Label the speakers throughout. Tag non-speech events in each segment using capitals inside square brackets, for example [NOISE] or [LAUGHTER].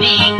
Speaker 1: Apa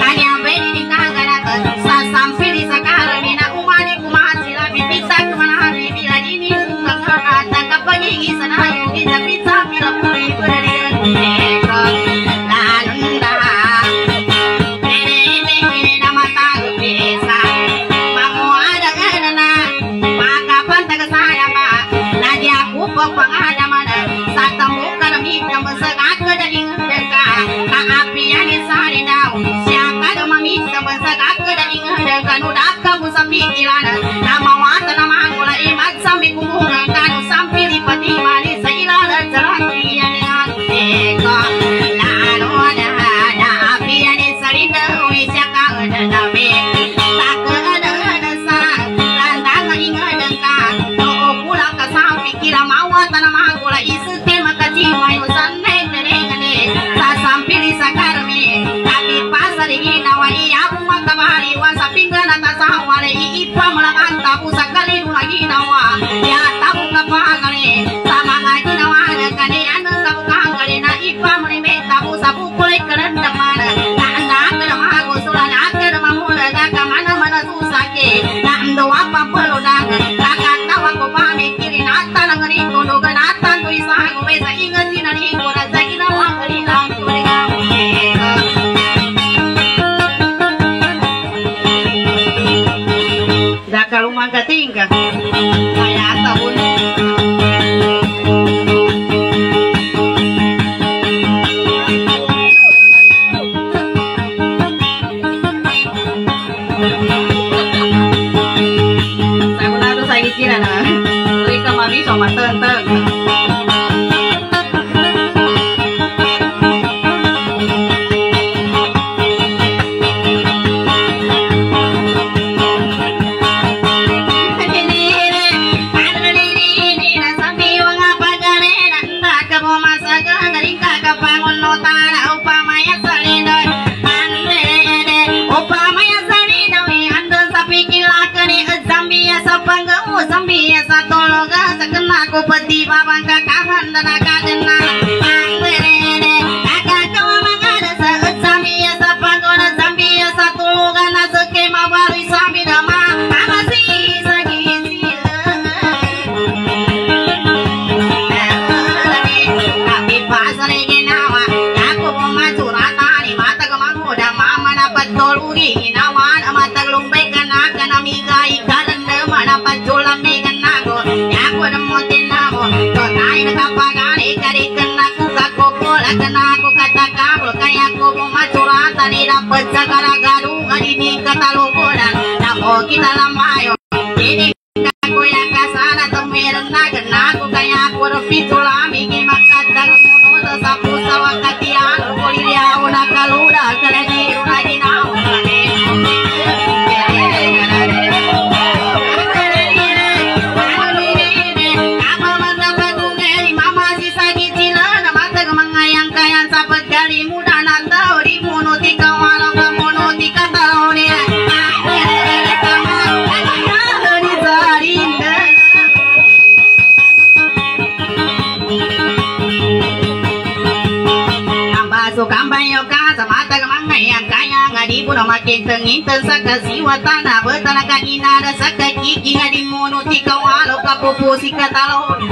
Speaker 1: hadi hadi mono tikawalo kapupusi katalon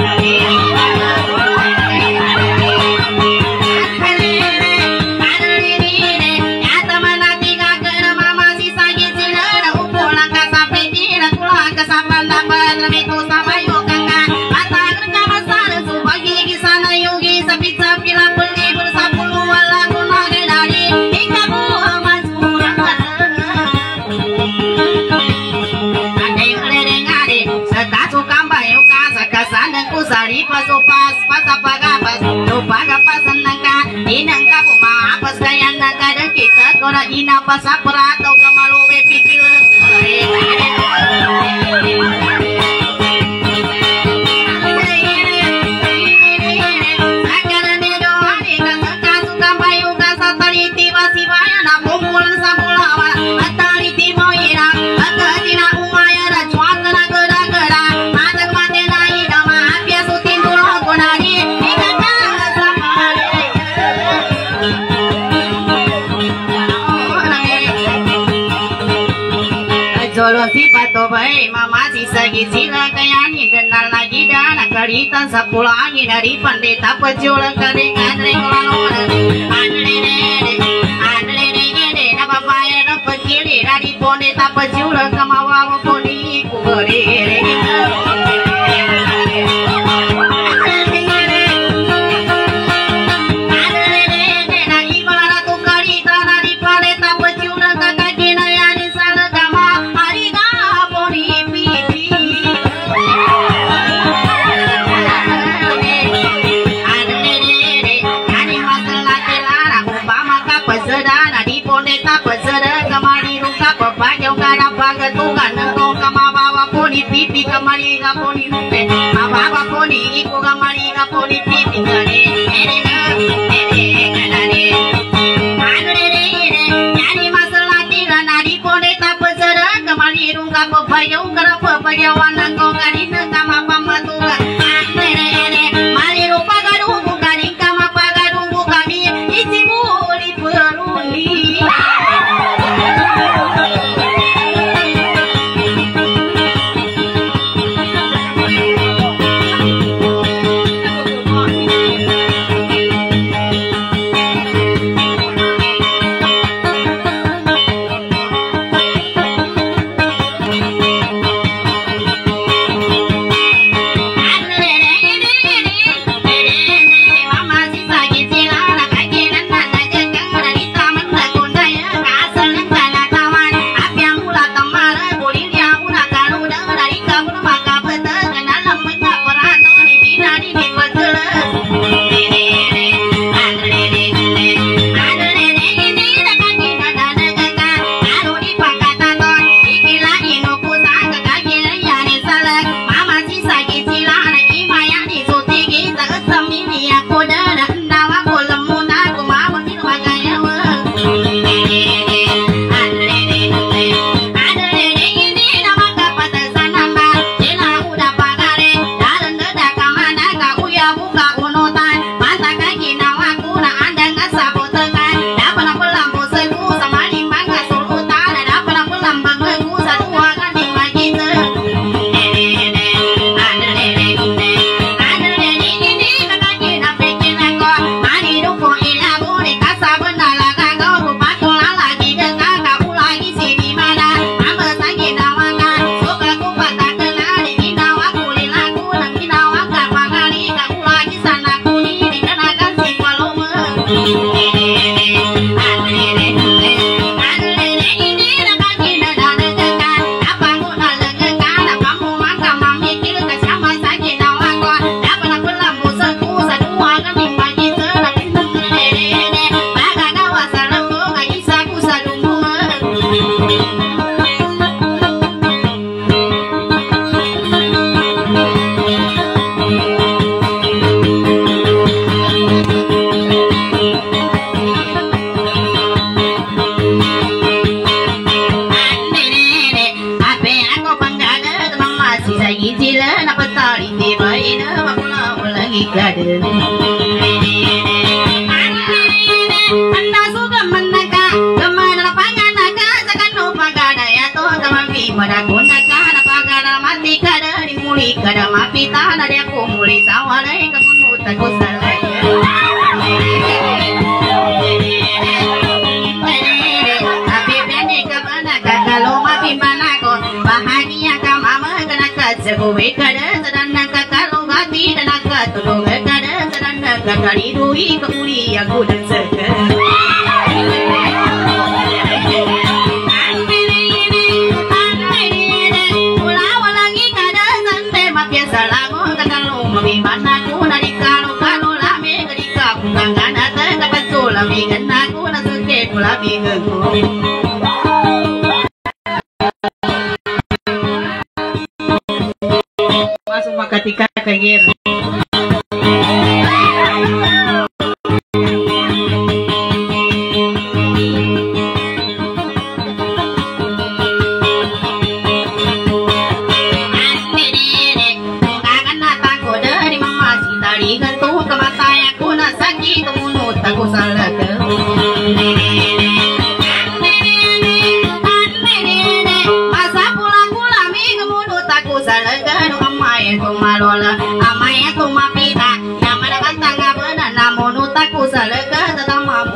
Speaker 1: ora ina pasapra to sila kayani kenal lagi dan kalita sepulangi dari pendeta pejuang kali kandre kelawan andre andre andre andre andre andre andre andre andre andre andre andre andre andre andre gamalina poni rupe. Ma baba poni ipo gamalina poni pipingare erena ere kanare manure re re yani masalati ranari pone tapasara gamali runga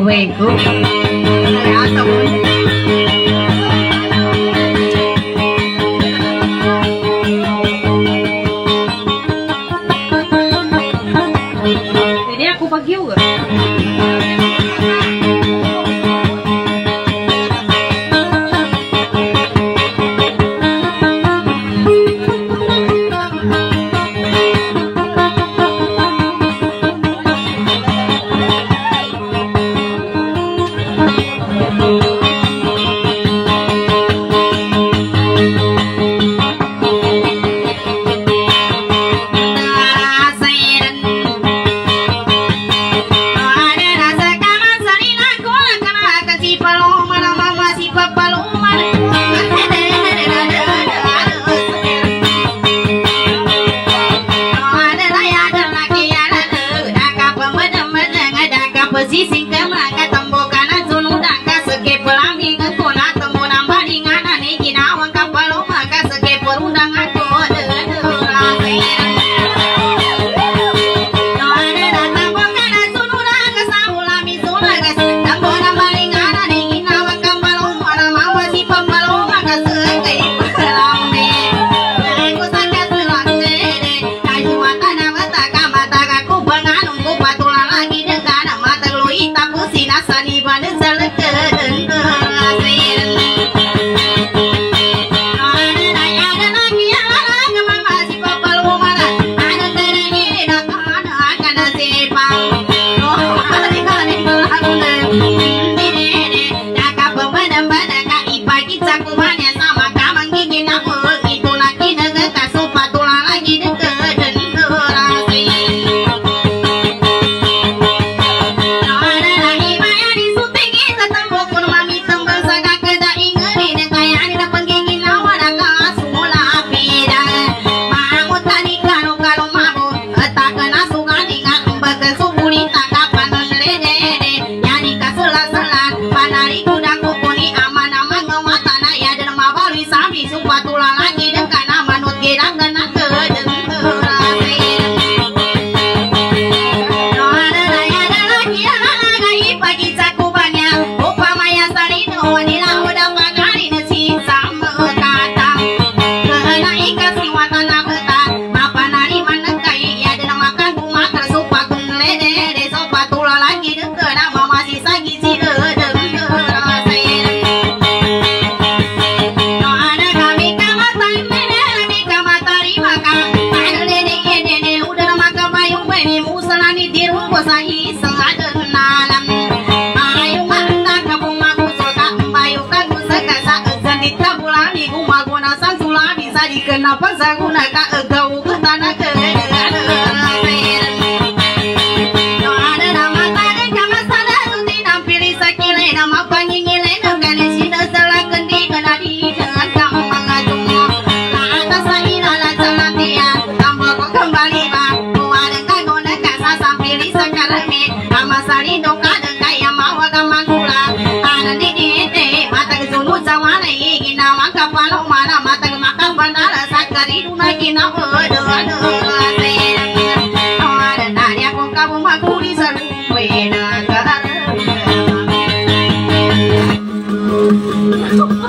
Speaker 1: wiggle.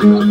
Speaker 1: Oh,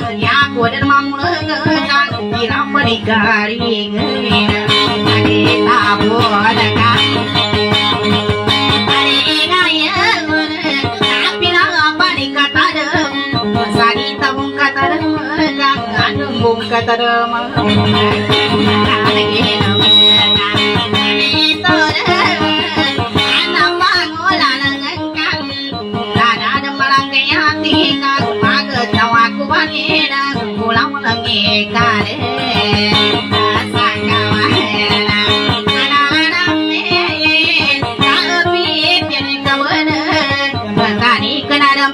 Speaker 1: aku demak mulengang, kira penikaring, kita bodakan. Bung kata dama pulang lagi kare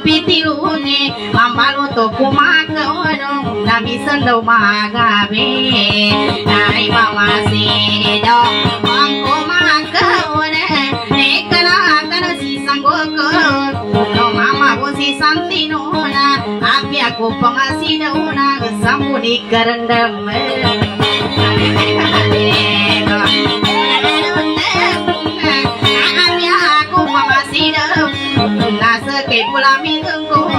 Speaker 1: pitilungi mamalu to kumaka ono nami sendo magabe nai mama sido mangko maka one nekala kana si sanggoko no mama bo si santino na api aku pengasih na kerendam aku pengasih nasa ke pula mi tunggu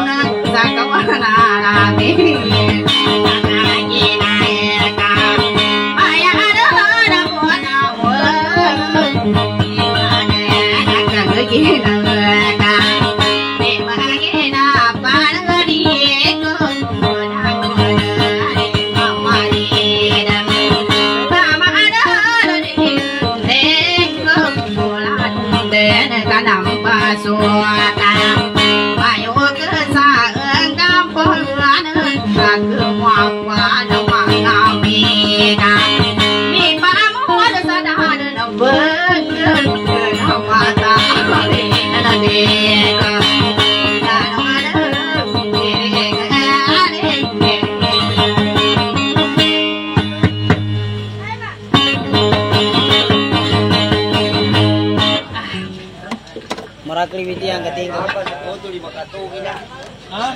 Speaker 1: na sa kawana na mi Suara
Speaker 2: Witi yang ketinggal.
Speaker 3: Lah,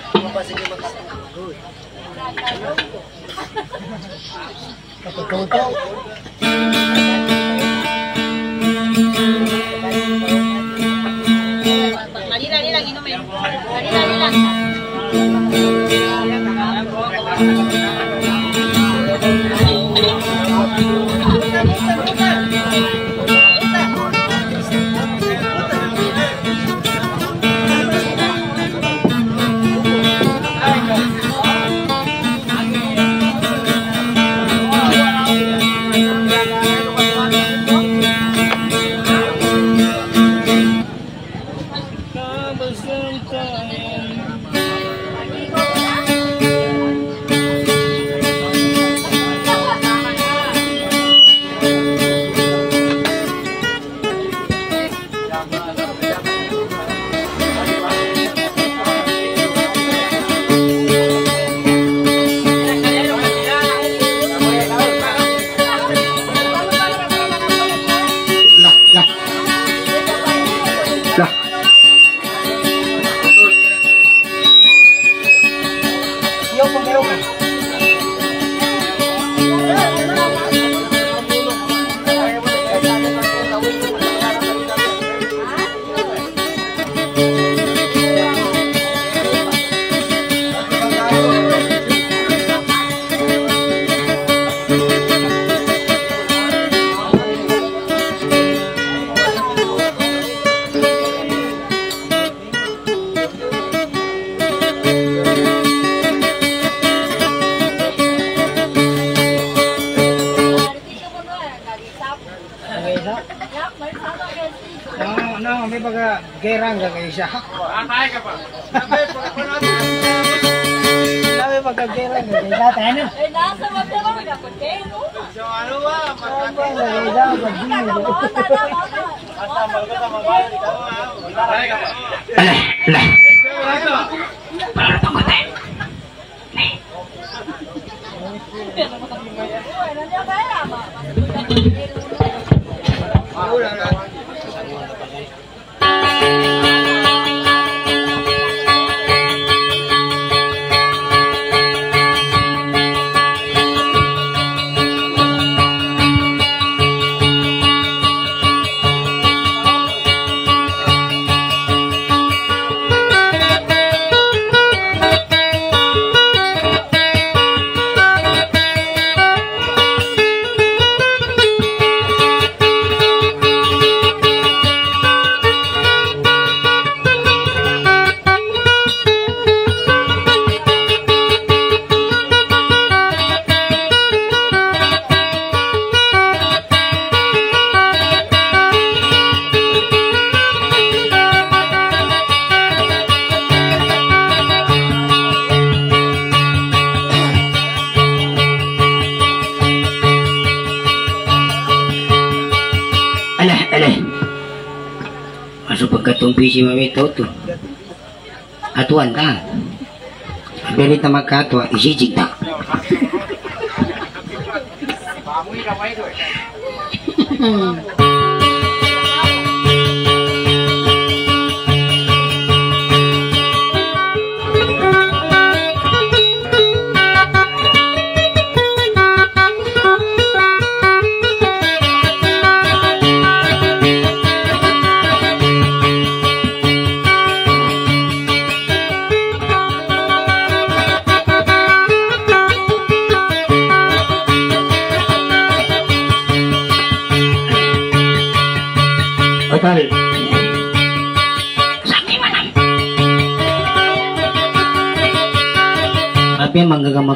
Speaker 2: kayo siya?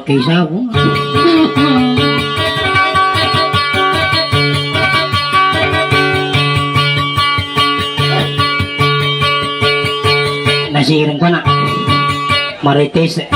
Speaker 4: Manggagamak kay sabo. [LAUGHS] Nasirin ko na. Marites.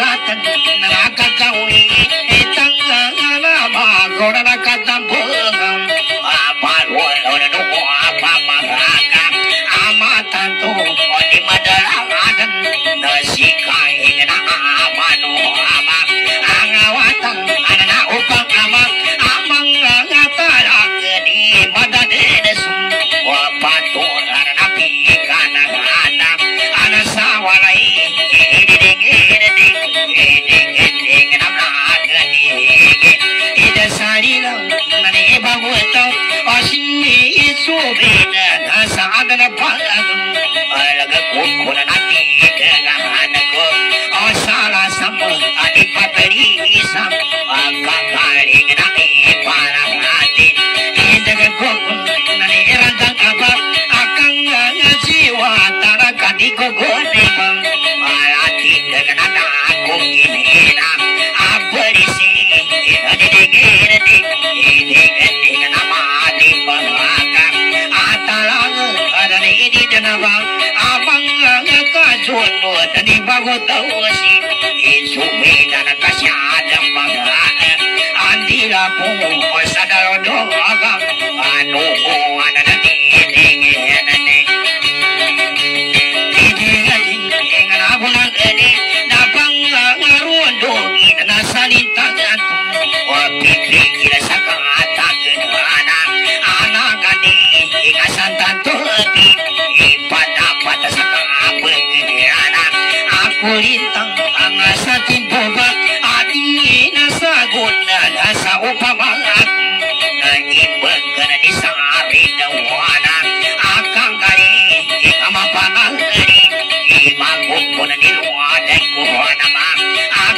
Speaker 5: காத்தன் Sumi na nasa agad na pangalang Mahalaga kong kunan karakasiaan ng
Speaker 4: pagkaan Ang tila po ay sa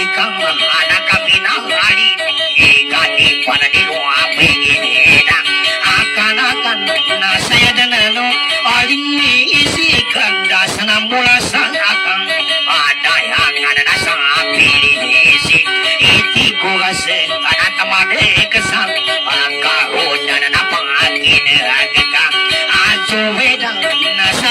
Speaker 4: ikang ada kapinang ali ikati pada di ape akan akan nasaya danano ali isi kanda sana mula ada yang ada nasa api isi iti kurase ada tamade kesang maka hujan ada pangin agita ajo wedang nasa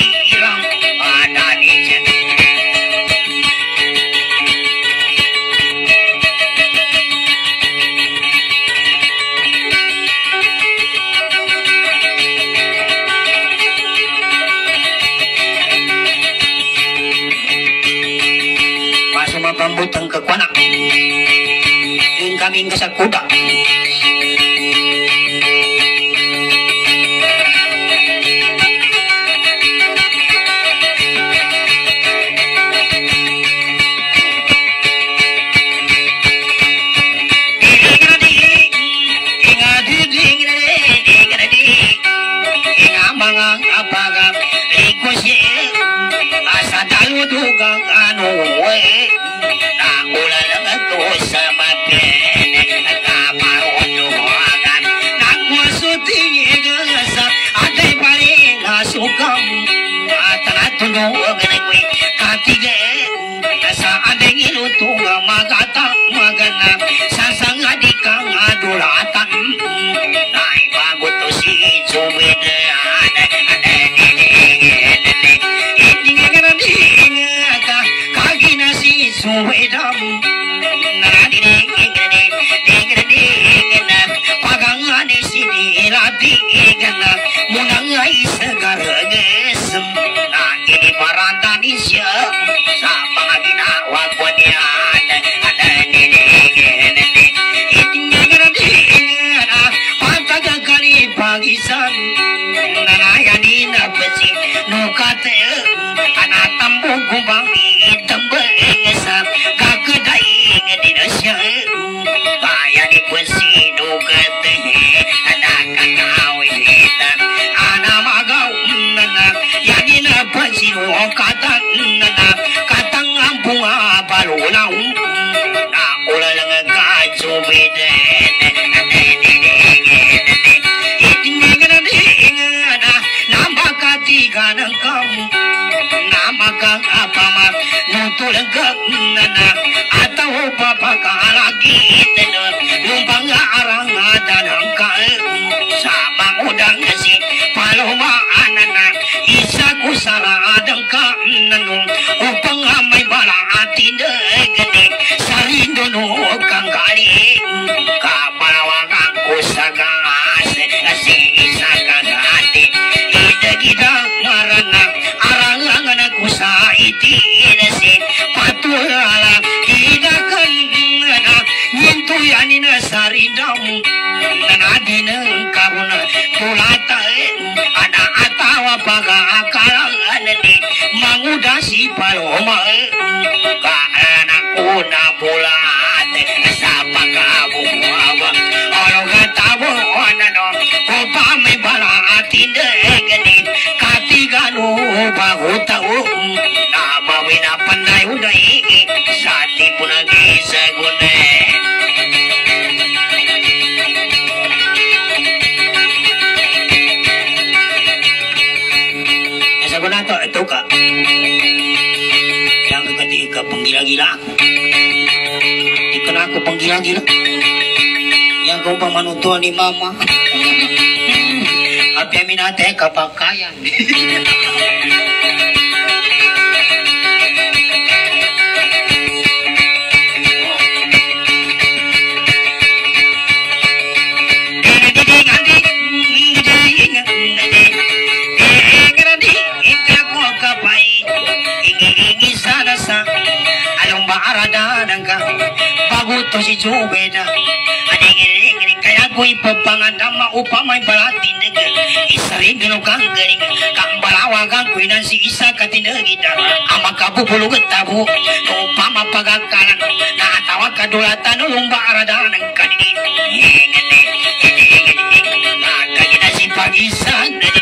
Speaker 4: 应该是鼓掌。Thank you. Yeah. si Paloma Kaanak ko na pula Atin sa pagkabuhawa Orang katawa Ano ko pa may bala Atin ganit Katigano bago tao Na mawinapan na yun Sa tipo nag-isagwa ikan aku penggila-gila yang kau pamanutuan ni mama. Apa yang minate kapakayan Baguto si Jubeda Ading kaya ko ipapangandama upamay balatin nega. Isarin dino kang galing Kang balawa kang kuinan si isa katinagita Ama kabubulugat tabu Upama pagakalan Nakatawa kadulatan Lumba aradanan kanini Ingene Ini ingene Nakagina si pagisan Ini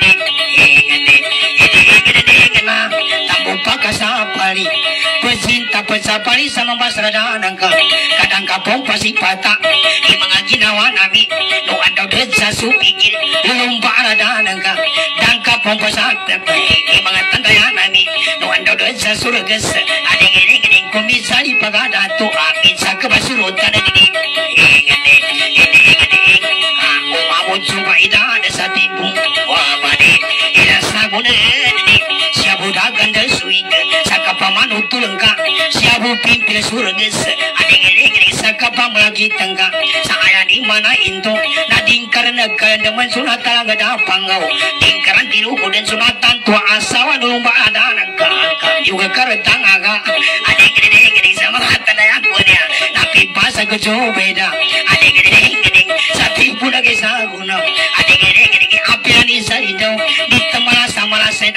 Speaker 4: Pesapali sama masradanan ka Kadang kapong pasipata Di mga ginawa namin No andaw din sa supigil Lumba aradanan ka Dan kapong pasapali Di mga tandayan namin No andaw din sa suragas Ading ining ining komisari pagadato Akin sa kabasurutan na dinig suba idan sa Siya budagan dal swing Sa kapamanu tulong ka Siya bupimpil surgas Ading ining sa kapamalagi tangga Sa aya di mana into Na dingkar nagkandaman sunat talaga da pangaw Dingkaran tinuko din sunatan Tua asawa nulumba ada nagkaka Juga karetang aga. Ading ining ining sa mga tanayan ko niya Napipasa ko beda. Ading ining ining Sa tipu lagi sa guna Ading ining ining Apian isa ito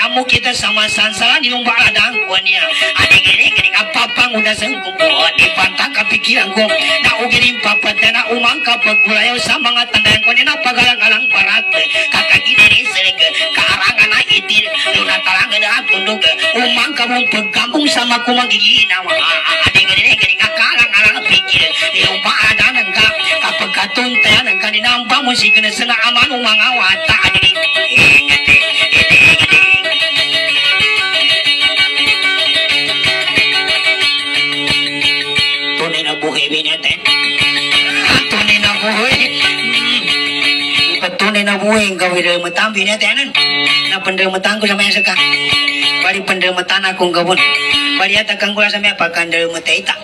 Speaker 4: Amo kita sama sansala Di lumba ada ko niya Ading ining ining Apapang udah sengkuko Di pantang kapikiran ko Na ugirin papatya na umangka Pagkulayaw sa mga tandayan ko niya Napagalang-alang parat Kakagini ni sering Kaarangan na itin. Luna talangan na tundog Umangka mong pagkambong sama kumagiginaw Ading ining ining Akalang-alang pikir. Yung paadanan ka Kapag katuntayan ang kaninang pamusik na sa naaman ng mga wata Ading ingati Ingati Tunay na buhay binatin Tunay na buhay ang gawin ng matang binatin Na pandamatang ko sa mesa ka Bali pandamatang akong gawin Paliata kang kula sa mga pagkandal mo teta.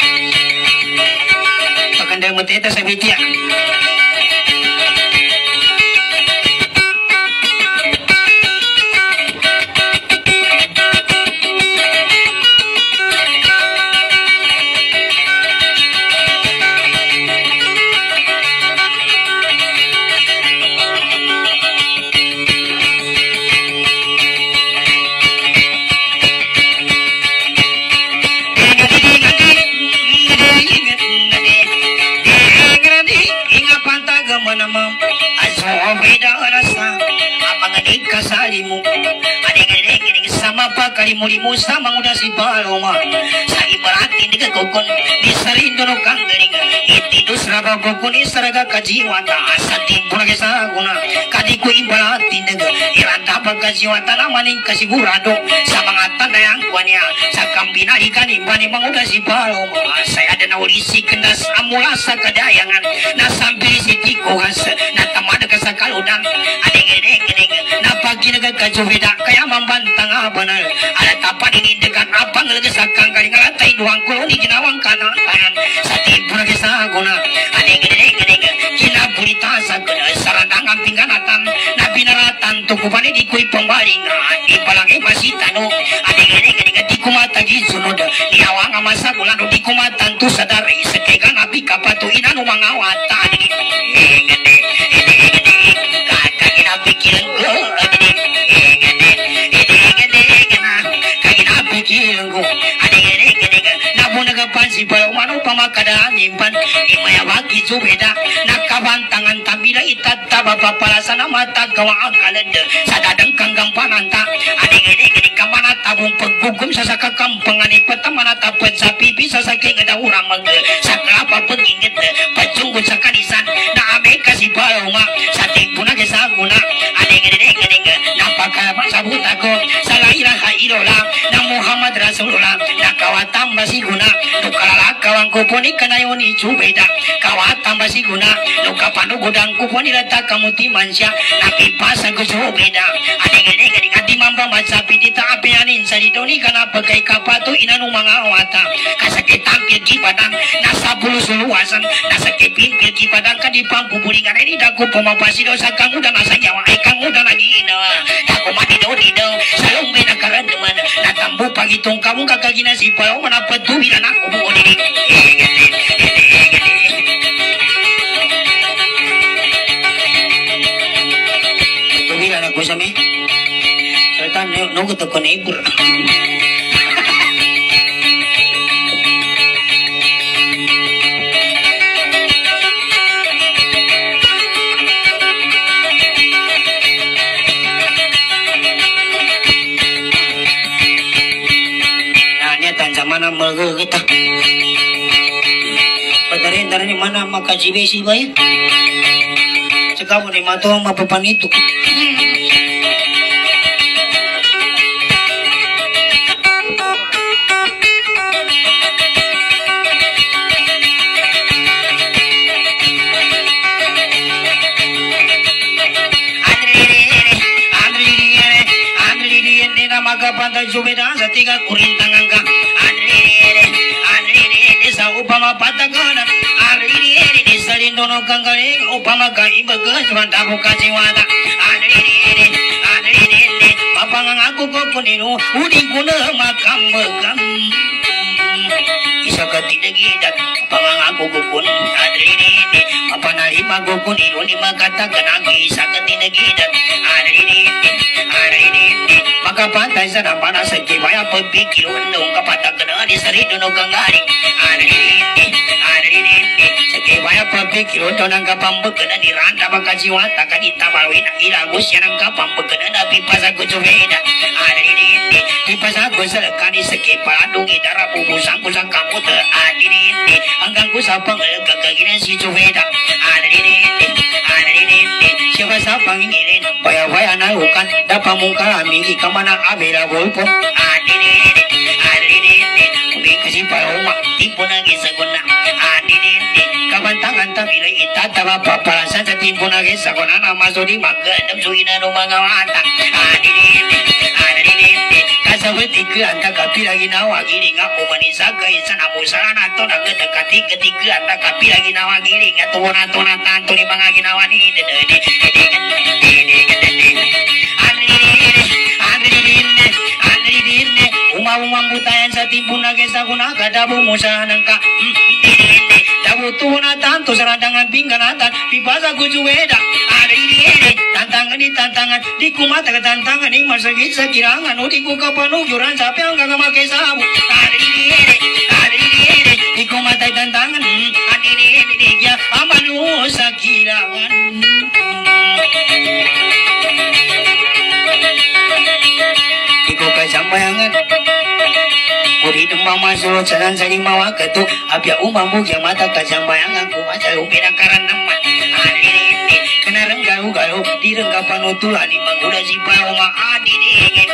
Speaker 4: Pagkandal mo teta sa bitya. kasalimu adik-adik sama pakali mulimu sama muda si paloma sagi berarti dengan kokon di sarindo no kangering iti dusraga kokon isaraga kajiwata. Asati purage saguna. Kadiku ibarati dengan iranta pagajiwata namaning kasigurado sa mga tandayang kuanya sa kambina ikan ibani manguda si paloma saya ada naulisi kendas amula sa kadayangan nasampi si tikohas natamada ka sa kaludan adik-adik na pagi naga kajubida kaya membantang abanal ada tapan ini dengan apa ngelaga sakang kali ngalatai duang kulo ni ginawang kana tangan sati pura kisa guna. Ade gede gede kina burita sakana sarandang amping kanatan nabi naratan tukupani di kui pembaling. Di palangi masih tanu. Ade gede gede di kumata gisunod di awang amasa kulano di kumatan tu sadari. Sekega nabi kapatu inanu mangawata ade gede gede gede kakak kina pikiran ko ade si balawano pamakadaan impan imaya wagi subeda nakabantangan tabila itatta bapapalasan mata gawa akalenda sadadang kanggang pananta ading ini gini kamana tabung pagugum sa saka kampangan ipatamana tapet sa pipi sa saking ada urang mag sa kelapa pengingit pacunggut sa kanisan na ame kasi balawma sa tigpuna kesa guna ading ini gini napakalaman sa buta ko sa lairaha ilola na Muhammad Rasulullah kawatam kawang kuponi kanayoni kawatam kuponi rata kamuti mansya napipasa ko chubeda ading-ading ading ati mamba matsapi dita apianin sa didoni kana pagkay kapato inanong mga awata kasakitang pilkipadang nasa nasa kipin pilkipadang kadipang pupulingan ini daku nasa nyawa ay na na pagitong kamu kakagina si pao manapat tuwilan ako buo dini tuwilan ako sa mi Salta no ko Nanya mana maga kita. Padarin dari mana makajibe si bayi. Sekamu ni mato mapapan itu. magapanta jubeda sa tiga kurintangan ka adrere adrere sa upama patagana adrere di sarindono kangare upama ka ibaga swanta buka jiwata adrere adrere papangang aku ko kunino udi kuna makam makam isa ka tinagidat papangang aku ko kun adrere papanalima ko kunino ni makatagan ang isa ka tinagidat adrere adrere makapantay sa napana sa kibaya pagpikilo nung kapatagana di sa rito no kangari anariniti anariniti sa kibaya pagpikilo to ng kapambagana ni Randa magkasiwata kanita bawin ang ilagos yan ang kapambagana na pipasa ko sumeda anariniti pipasa ko sa lakani sa kiparadong idara bubusang ko sa kamot anariniti hanggang ko sa pangal kagaginan si sumeda anariniti anariniti siya sa pangingilin baya-baya na hukan dapat mong karami ikamana abela golpo adinini adinini umi kasi paroma tipo na gisaguna adinini Apabila ita tama papalasan sa timpunage sa kunana masuni magandam suina no mga mata. Adiniti, ah, adiniti. Ah, Kasabot anta kapi lagi ginawa gini nga umanisa ka isa na musara na to nagkata kati ketika ta kapila ginawa gini nga tuwa na to na tanto ni mga ginawa ni dededi. Umang-umang butayan sa timpunage sa kunaka dabo musa nangka. Mm, kamutuhuna tanto saradangan pingganatan pipasa kujuweda adiriere tantangan di tantangan di kumata ke tantangan ing masagit sakirangan udi ku kapanujuran sampai angka kamake sabu? Adiriere adiriere di kumata tantangan. Hmm, adiriere dikia amanu sakirangan Iko kasambayangan muridong mamasuro jalan sa ning mawakato abya umamu ya mata kajamayang ang kumacha upira karanama adirete kanarang garu garu dirang kapano tulani mangura Adi ini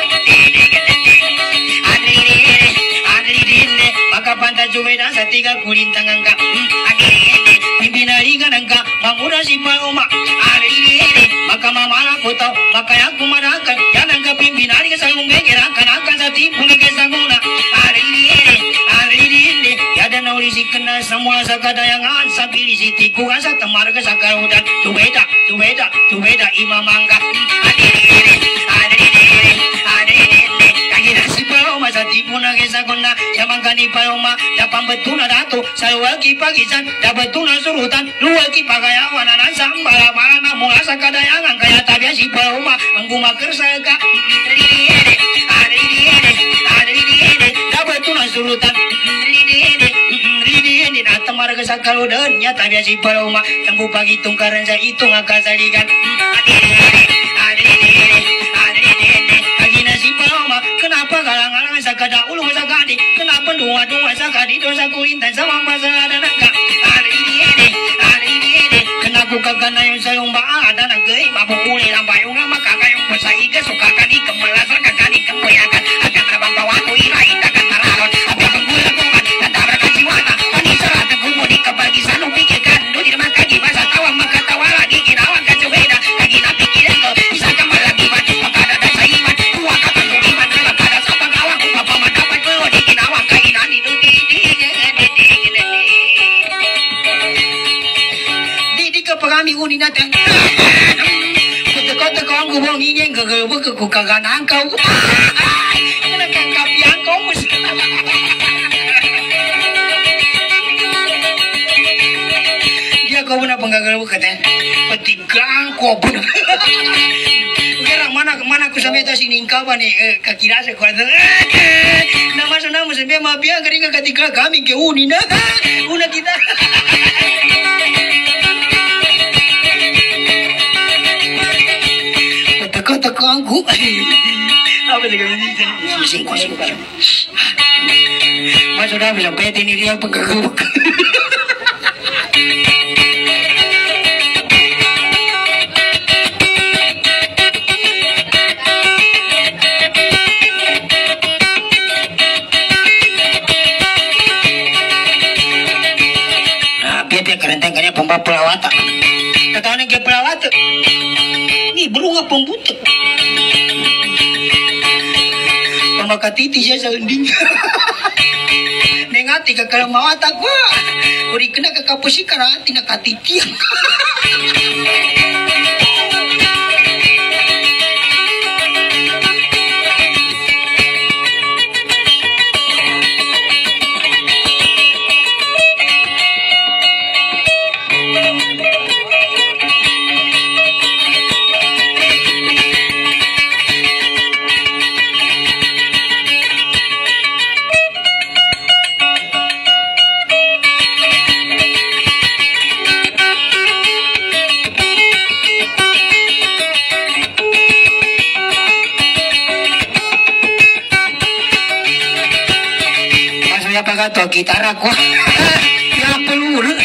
Speaker 4: Adi ini adirete makapanta jumeda sa tiga kurintang ang ka hmm, adirete pibinaringan ang ka mangura jipao ma adirete makamamala kuto makaya kumarakan yan ang kapimbinari sa umbegerakan ang ka tati pungke ini aririre aririre yada nauri sikna semua sakada yang ansa pili siti satu temarga sakar udah tu beda tu beda tu beda imamangga aririre aririre aririre kagira sipau masa tipuna kesaguna yamangkani paloma dapat betuna datu pagi pagisan ya tuna surutan luwaki pagayawan anak sambala marana mulasa kadayangan kaya tabia si paloma. Angguma maker saya kak. Aririre tuna sulutan ridinin atang marga sakaludan nyata pagi tungkaran Kenapa galang-galang sakada ulung sakadi? Kenapa kulintan sama masalah dan angka? Kenapa kakana yung sayong baan dan ang gay mapupuli lang bayong na makakayong pasaiga suka kani kemalasan kakani kemoyakan Gagawag ko kaganang ka Ay Nakangkapian ko mo Dia kau pun bukan eh? Kau pun. Kira mana mana aku sampai tas ini kau ni kaki rasa kau ada. Sana nama sampai mafia kering ketika kami ke uni na. Una kita. gu apa nih kamu singkong singkong mas udah bilang pet ini dia pegawai Nah, biar dia kerenteng kayaknya pembawa pelawatan. Ketahuan yang pelawatan. titi siya sa unding. [LAUGHS] Nengati ka karamawatag ba? Uri ka na kakapusikan ha, tinakatitiyang ka. [LAUGHS] Maksudnya apa kata gitar aku? [LAUGHS] ya peluru.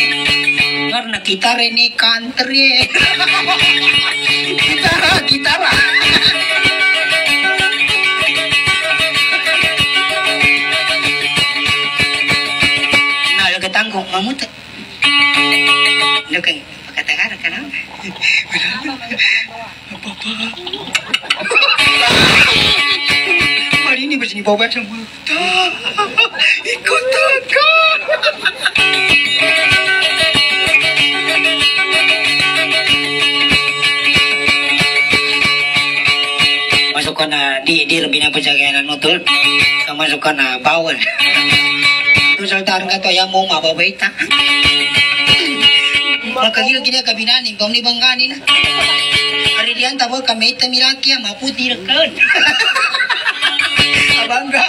Speaker 4: Karena gitar ini country. [LAUGHS] gitar, gitar. Nah, lo ketanggung mamut. Lo kan kata-kata kenapa? Apa-apa. Hari ini bersih bawa sama. Di di lebih na penjagaan nutul masukkan na bawal tu saltaran ka to yang mau mababaita makagila kini kabinani bam ni bangani na hari dian tabo kami milaki yang maputi rekan. [LAUGHS] Abangga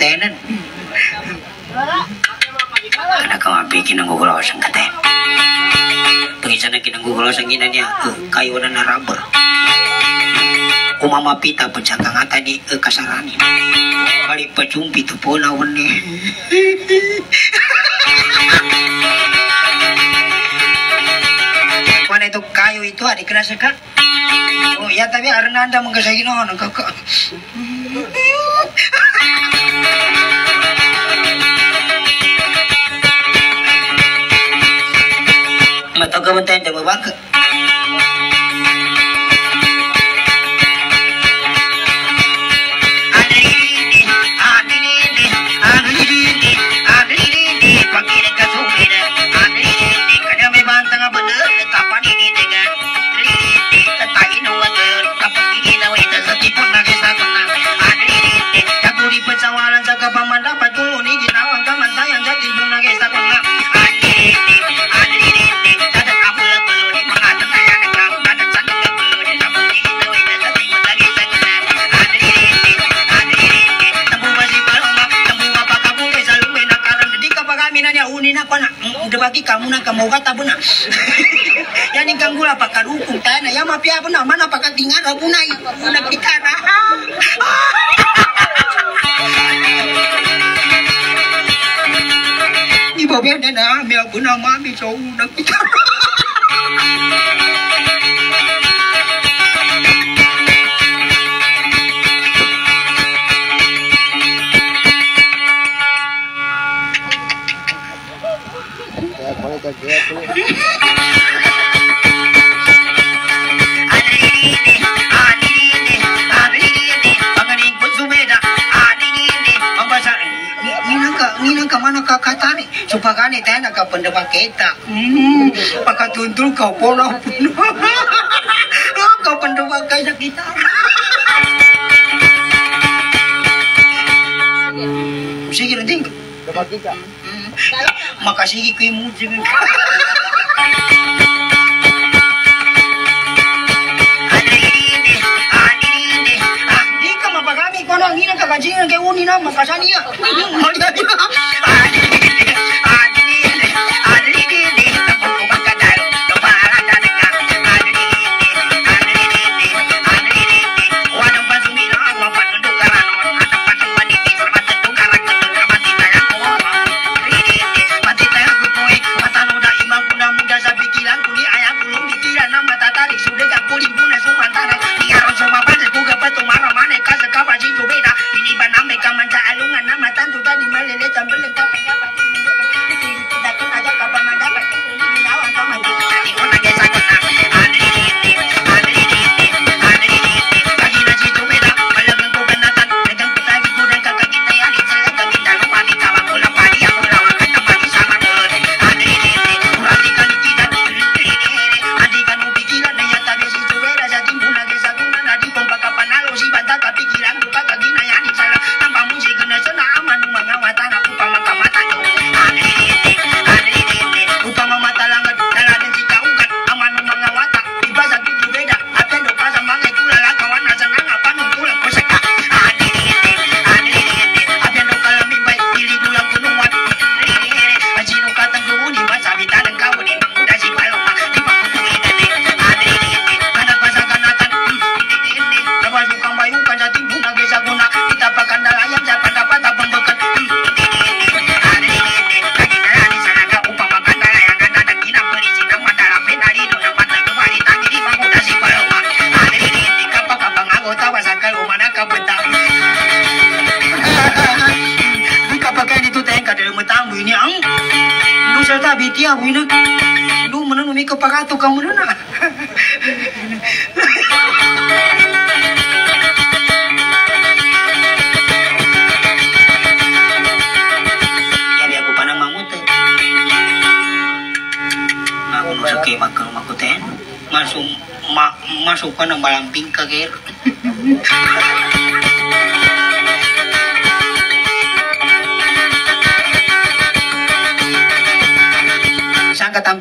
Speaker 4: tenan. Ada kau ambil kinang gugulaw sang kate. Pagisa na kinang gugulaw sang ina niya, eh, kayo na na rubber. Umama pita pencatang ata di eh, kasarani. Kali pacumpi tu pola wani. Kuan itu kayu itu adik kan? Ya tapi karena anda mengkasih no kakak. Mata kau bentar dah berbangka. Bagi kamu nak kamu kata benar. [LAUGHS] Yang ni kamu lah pakai hukum tanah. Yang mafia benar mana pakai tinggal aku naik. Nak kita. Ni bawa biar dia nak ambil benar mami cowok nak kita. Supagani tayo nakapanda pakita. Hmm. Pagkatuntul ka po na puno. Kapanda kay nakita. Sige na din. Makasigi ko yung musik. Di ka mapagami ko na ang hinang kakansingan kay uni na makasani ya.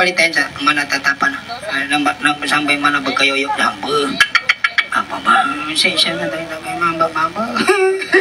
Speaker 4: Saan ka tambali tayo sa mana tatapan? Ay, namba, namba, sampai mana berkayoyok damba. Apa ba? Siya siya na tayo na may mamba mamba. [LAUGHS]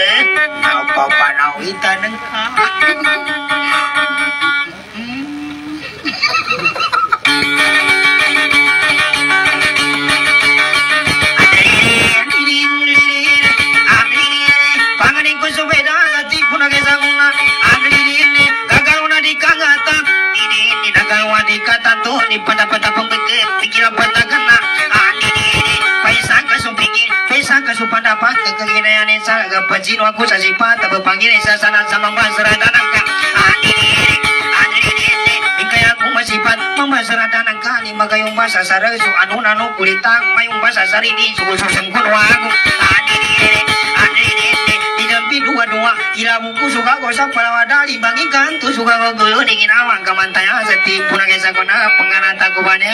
Speaker 4: si cubit ibarat tangan kuasa beri ka supadapat Kekeginayan sa Kapajino aku sa sifat Tapapangin sa sana sa mga seradanan ka Ani ini Ani ini Kaya aku masifat Mamasaradanan ka Ni magayong basa sa reso Ano-ano kulitang Mayong basa sa rini Sugususang kuno ako Ani ini Ani ini Dinampi dua-dua Kila buku suka gosok palawadali Bagikan tu suka gogolo Dingin awang kamantaya Setiap punagesa kona Penganata kubanya